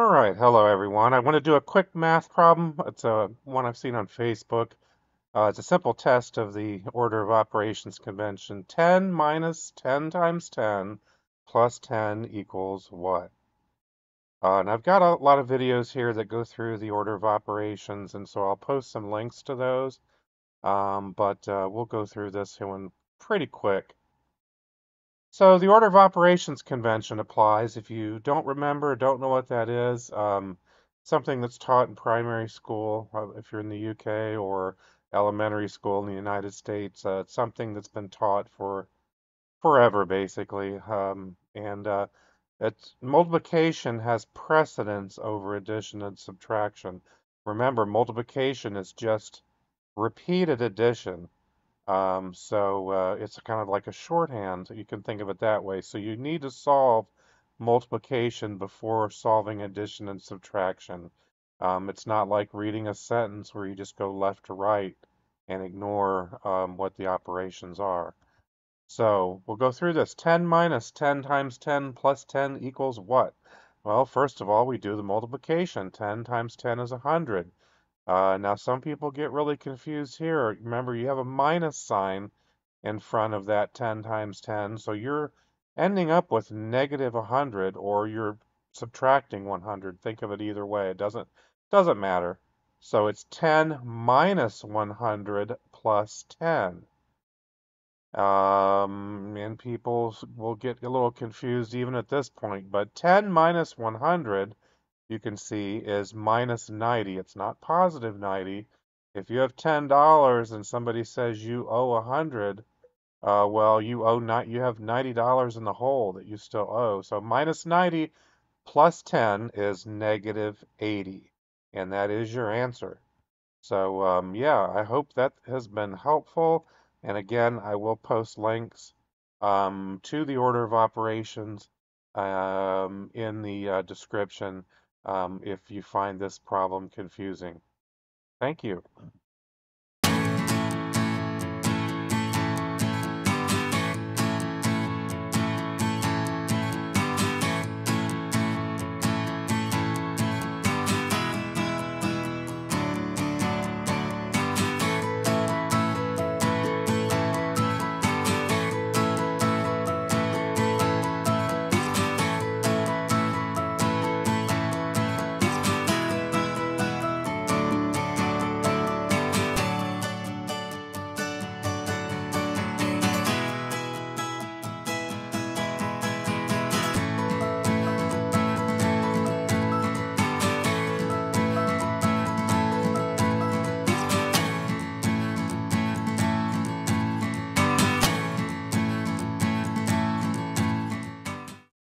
All right, hello everyone. I want to do a quick math problem. It's a one I've seen on Facebook. Uh, it's a simple test of the order of operations convention. 10 minus 10 times 10 plus 10 equals what? Uh, and I've got a lot of videos here that go through the order of operations, and so I'll post some links to those. Um, but uh, we'll go through this one pretty quick. So the order of operations convention applies. If you don't remember, don't know what that is, um, something that's taught in primary school, uh, if you're in the UK, or elementary school in the United States, uh, it's something that's been taught for forever, basically. Um, and uh, it's multiplication has precedence over addition and subtraction. Remember, multiplication is just repeated addition. Um, so uh, it's kind of like a shorthand. You can think of it that way. So you need to solve multiplication before solving addition and subtraction. Um, it's not like reading a sentence where you just go left to right and ignore um, what the operations are. So we'll go through this. 10 minus 10 times 10 plus 10 equals what? Well, first of all, we do the multiplication. 10 times 10 is 100. Uh, now, some people get really confused here. Remember, you have a minus sign in front of that 10 times 10, so you're ending up with negative 100, or you're subtracting 100. Think of it either way. It doesn't doesn't matter. So it's 10 minus 100 plus 10. Um, and people will get a little confused even at this point, but 10 minus 100 you can see is minus 90. It's not positive 90. If you have $10 and somebody says you owe 100, uh, well, you owe not, you have $90 in the hole that you still owe. So minus 90 plus 10 is negative 80. And that is your answer. So um, yeah, I hope that has been helpful. And again, I will post links um, to the order of operations um, in the uh, description um, if you find this problem confusing. Thank you.